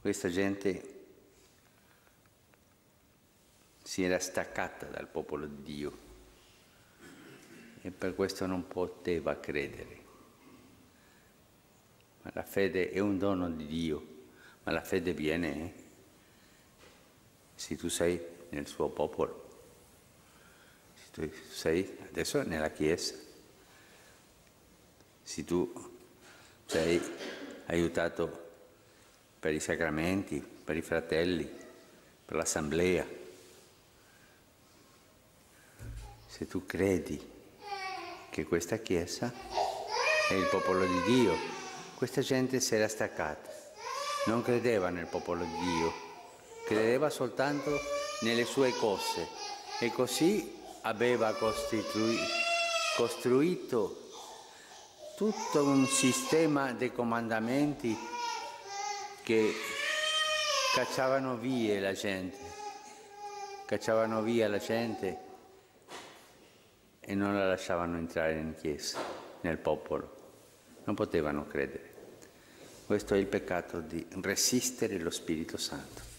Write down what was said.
Questa gente si era staccata dal popolo di Dio e per questo non poteva credere. Ma la fede è un dono di Dio, ma la fede viene se tu sei nel suo popolo, se tu sei adesso nella Chiesa, se tu sei aiutato per i sacramenti, per i fratelli, per l'assemblea, se tu credi che questa Chiesa è il popolo di Dio, questa gente si era staccata, non credeva nel popolo di Dio, credeva soltanto nelle sue cose. E così aveva costruito tutto un sistema di comandamenti che cacciavano via la gente, cacciavano via la gente e non la lasciavano entrare in chiesa, nel popolo. Non potevano credere. Questo è il peccato di resistere lo Spirito Santo.